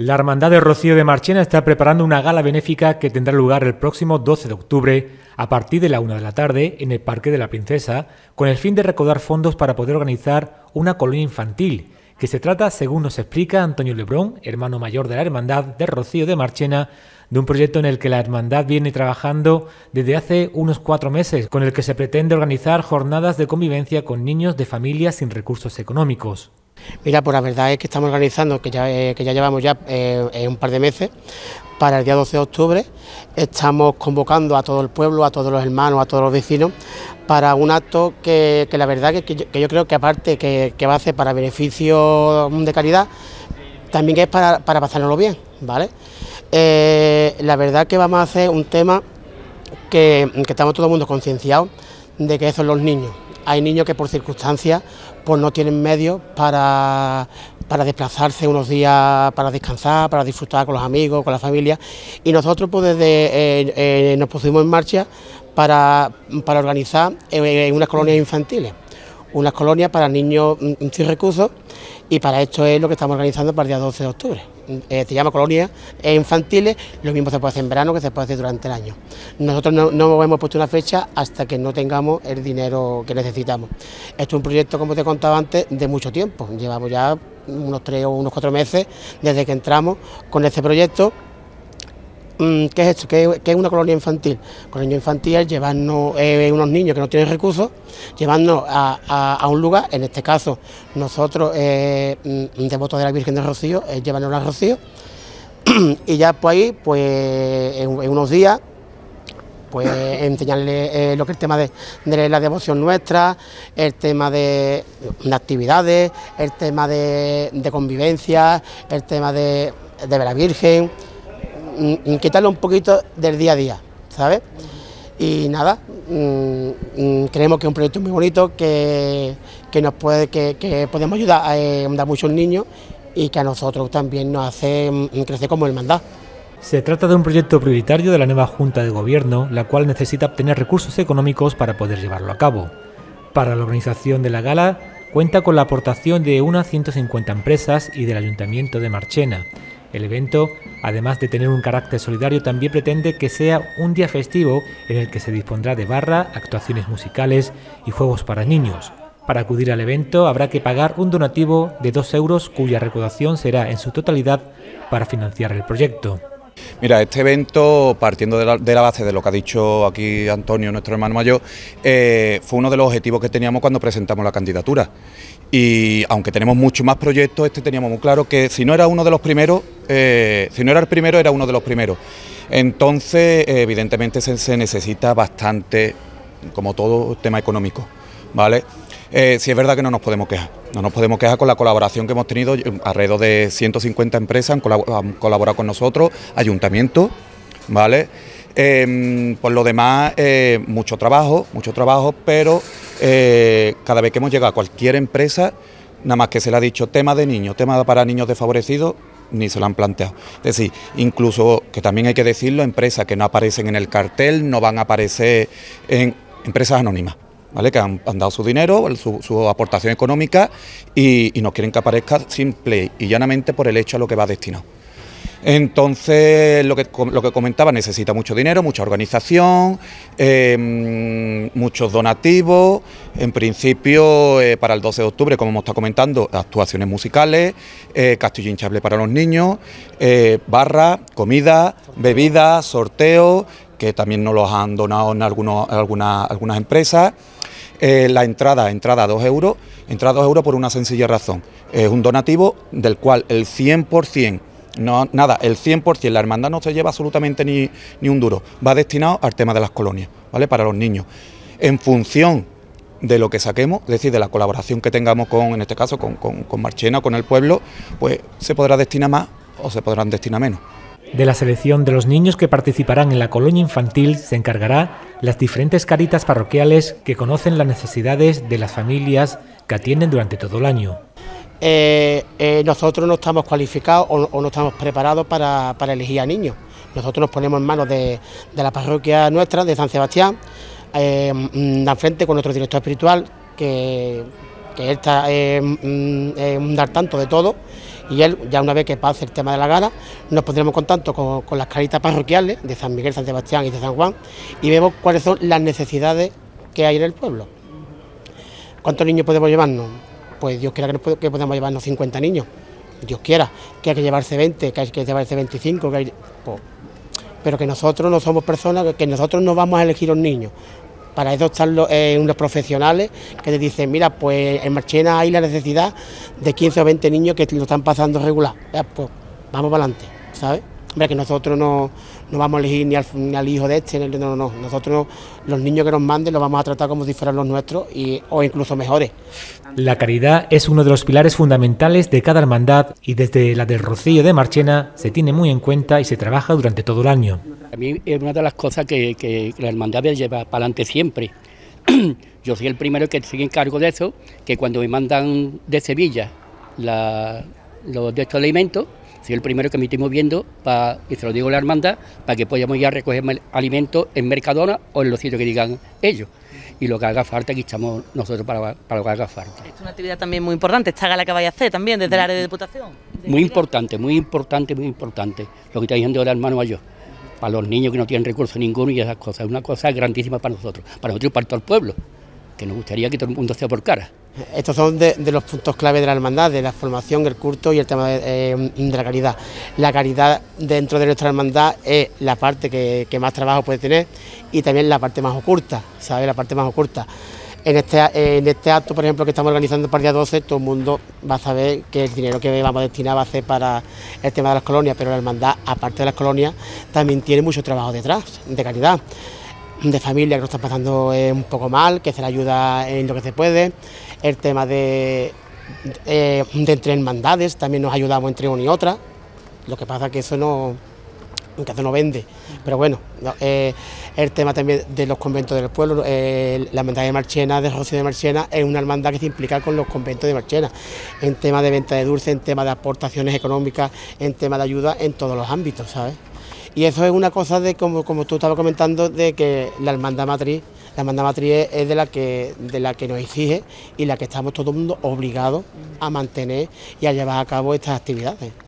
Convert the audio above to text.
La Hermandad de Rocío de Marchena está preparando una gala benéfica que tendrá lugar el próximo 12 de octubre a partir de la una de la tarde en el Parque de la Princesa, con el fin de recaudar fondos para poder organizar una colonia infantil, que se trata, según nos explica Antonio Lebrón, hermano mayor de la Hermandad de Rocío de Marchena, de un proyecto en el que la Hermandad viene trabajando desde hace unos cuatro meses, con el que se pretende organizar jornadas de convivencia con niños de familias sin recursos económicos. Mira, pues la verdad es que estamos organizando, que ya, eh, que ya llevamos ya eh, un par de meses, para el día 12 de octubre. Estamos convocando a todo el pueblo, a todos los hermanos, a todos los vecinos, para un acto que, la verdad que, que, yo, creo que aparte que, va a ser para beneficio de caridad, también es para, para pasárnoslo bien, ¿vale? Eh, la verdad que vamos a hacer un tema que, que estamos todo el mundo concienciados de que son los niños. Hay niños que por circunstancias pues no tienen medios para, desplazarse unos días para descansar, para disfrutar con los amigos, con la familia. Y nosotros pues desde eh, eh, nos pusimos en marcha para, para organizar en unas colonias infantiles, unas colonias para niños mm, sin recursos y para esto es lo que estamos organizando para el día 12 de octubre. Eh, se llama colonias infantiles, lo mismo se puede hacer en verano que se puede hacer durante el año. Nosotros no, hemos puesto una fecha hasta que no tengamos el dinero que necesitamos. Esto es un proyecto, como te contaba antes, de mucho tiempo. Llevamos ya unos tres o unos cuatro meses desde que entramos con este proyecto ¿Qué es esto? ¿Qué, es una colonia infantil? Colonia infantil es llevarnos eh, unos niños que no tienen recursos, llevarnos a, un lugar, en este caso nosotros, eh, mm, devotos de la Virgen de Rocío, es llevarnos a Rocío, y ya pues ahí, pues en, unos días, pues enseñarle eh, lo que es el tema de, la devoción nuestra, el tema de, actividades, el tema de, convivencia, el tema de, de a la Virgen, quitarle un poquito del día a día, ¿sabes? Y nada, mm, mm, creemos que es un proyecto muy bonito, que, nos puede, que, podemos ayudar a, eh, a muchos niños y que a nosotros también nos hace mm, crecer como hermandad. Se trata de un proyecto prioritario de la nueva Junta de Gobierno, la cual necesita obtener recursos económicos para poder llevarlo a cabo. Para la organización de la gala, cuenta con la aportación de unas 150 empresas y del Ayuntamiento de Marchena, el evento, además de tener un carácter solidario, también pretende que sea un día festivo en el que se dispondrá de barra, actuaciones musicales y juegos para niños. Para acudir al evento habrá que pagar un donativo de 2 euros cuya recaudación será en su totalidad para financiar el proyecto. Mira, este evento, partiendo de la, base de lo que ha dicho aquí Antonio, nuestro hermano mayor, eh, fue uno de los objetivos que teníamos cuando presentamos la candidatura. Y aunque tenemos muchos más proyectos, este teníamos muy claro que si no era uno de los primeros, eh, si no era el primero, era uno de los primeros. Entonces, evidentemente se, necesita bastante, como todo, tema económico, ¿vale? Eh, si es verdad que no nos podemos quejar, no nos podemos quejar con la colaboración que hemos tenido, alrededor de 150 empresas han, colaborado con nosotros, ayuntamientos, ¿vale? Em, por lo demás, eh, mucho trabajo, mucho trabajo, pero eh, cada vez que hemos llegado a cualquier empresa, nada más que se le ha dicho tema de niños, tema para niños desfavorecidos, ni se lo han planteado. Es decir, incluso, que también hay que decirlo, empresas que no aparecen en el cartel, no van a aparecer en empresas anónimas. ¿Vale? que han, dado su dinero, su, aportación económica y, y no quieren que aparezca simple y llanamente por el hecho a lo que va destinado. Entonces, lo que, lo que comentaba, necesita mucho dinero, mucha organización, em, muchos donativos. En principio, eh, para el 12 de octubre, como hemos estado comentando, actuaciones musicales, eh, castillo hinchable para los niños, eh, barra, comida, bebida, sorteo, que también nos los han donado en algunos, algunas, algunas empresas. la entrada, entrada a 2 euros, entrada a 2 euros por una sencilla razón. Es un donativo del cual el 100% no, nada, el 100%, la hermandad no se lleva absolutamente ni, ni un duro, va destinado al tema de las colonias, ¿vale? Para los niños. En función de lo que saquemos, es decir, de la colaboración que tengamos con, en este caso, con, con, Marchena, con el pueblo, pues se podrá destinar más o se podrán destinar menos. De la selección de los niños que participarán en la colonia infantil se encargará las diferentes caritas parroquiales que conocen las necesidades de las familias que atienden durante todo el año. Eh, eh, nosotros no estamos cualificados o, no estamos preparados para, elegir a niños. Nosotros nos ponemos en manos de, la parroquia nuestra, de San Sebastián, eh, mm, frente con nuestro director espiritual, que, que está eh, mm, dar tanto de todo, Y él, ya una vez que pase el tema de la gala, nos pondremos en contacto con, con las caritas parroquiales de San Miguel, San Sebastián y de San Juan y vemos cuáles son las necesidades que hay en el pueblo. ¿Cuántos niños podemos llevarnos? Pues Dios quiera que, que podamos llevarnos 50 niños. Dios quiera que hay que llevarse 20, que hay que llevarse 25, que hay, pues, pero que nosotros no somos personas, que nosotros no vamos a elegir los niños. Para eso están los, eh, unos profesionales que te dicen, mira, pues en Marchena hay la necesidad de 15 o 20 niños que lo están pasando regular. Pues vamos para adelante, ¿sabes? Hombre, que nosotros no, no vamos a elegir ni al, ni al, hijo de este, no, no, no. Nosotros los niños que nos manden los vamos a tratar como si fueran los nuestros y, o incluso mejores. La caridad es uno de los pilares fundamentales de cada hermandad y desde la del Rocío de Marchena se tiene muy en cuenta y se trabaja durante todo el año. A mí es una de las cosas que, que la hermandad lleva para adelante siempre. Yo soy el primero que sigue en cargo de eso, que cuando me mandan de Sevilla la, los de estos alimentos, soy el primero que me estoy moviendo para, y se lo digo a la hermandad, para que podamos ir a recoger alimentos en Mercadona o en los sitios que digan ellos. Y lo que haga falta, aquí estamos nosotros para, para lo que haga falta. Es una actividad también muy importante, esta gala que vaya a hacer también desde el área de diputación. Muy importante, muy importante, muy importante. Lo que está diciendo ahora el hermano mayor. Para los niños que no tienen recursos ninguno y esas cosas. Es una cosa grandísima para nosotros, para nosotros y para todo el pueblo. Que nos gustaría que todo el mundo sea por cara. Estos son de, los puntos clave de la hermandad, de la formación, el culto y el tema de, eh, la caridad. La caridad dentro de nuestra hermandad es la parte que, que, más trabajo puede tener y también la parte más oculta, ¿sabes? La parte más oculta. En este, en este acto, por ejemplo, que estamos organizando para el día 12, todo el mundo va a saber que el dinero que vamos a destinar va a ser para el tema de las colonias, pero la hermandad, aparte de las colonias, también tiene mucho trabajo detrás, de caridad de familia que lo está pasando eh, un poco mal, que se le ayuda en lo que se puede, el tema de, de, de entre hermandades, también nos ayudamos entre una y otra, lo que pasa que eso no, eso no vende, pero bueno, no, eh, el tema también de los conventos del pueblo, eh, la hermandad de Marchena, de Rocío de Marchena, es una hermandad que se implica con los conventos de Marchena, en tema de venta de dulce, en tema de aportaciones económicas, en tema de ayuda en todos los ámbitos, ¿sabes? Y eso es una cosa de, como, como tú estabas comentando, de que la hermandad matriz, la hermandad matriz es de la que de la que nos exige y la que estamos todo el mundo obligados a mantener y a llevar a cabo estas actividades.